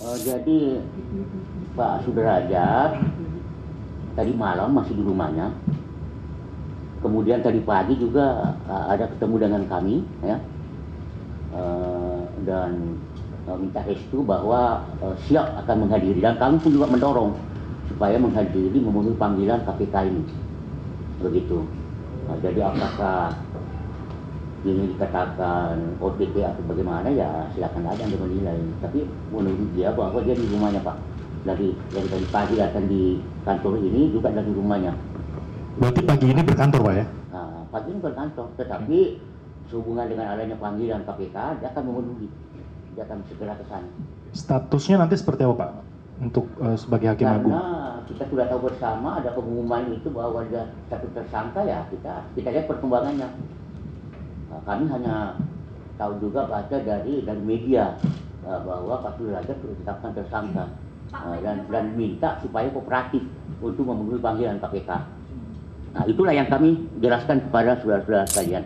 Eh, jadi Pak Sudrajat tadi malam masih di rumahnya. Kemudian tadi pagi juga eh, ada ketemu dengan kami, ya, Eh, dan eh, minta restu bahwa eh, siap akan menghadiri dan kami pun juga mendorong supaya menghadiri memenuhi panggilan KPK ini, begitu. Nah, jadi apakah ini dikatakan OTT atau bagaimana ya silakan aja anda menilai. Tapi menurut dia bahwa dia di rumahnya Pak. Dari dari tadi pagi datang di kantor ini juga dari rumahnya. Berarti pagi ini berkantor Pak ya? Nah, pagi ini berkantor, tetapi sehubungan dengan adanya panggilan KPK dia akan memenuhi, dia akan segera ke sana. Statusnya nanti seperti apa Pak? Untuk eh, sebagai Hakim Agung? Karena kita sudah tahu bersama ada pengumuman itu bahwa dia satu tersangka ya kita kita lihat perkembangannya. Kami hanya tahu juga baca dari dari media eh, bahwa Pak Sudrajat sudah ditetapkan tersangka Eh, dan dan minta supaya kooperatif untuk memenuhi panggilan KPK. Nah itulah yang kami jelaskan kepada saudara-saudara sekalian.